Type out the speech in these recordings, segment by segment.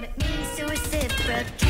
what it means to reciprocate.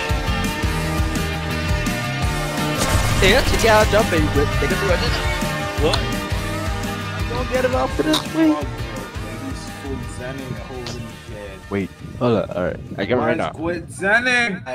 They actually got a jump in, but they can do it. What? Don't get him off for this week. Wait, hold up. alright. I get right now. Quit Zenning!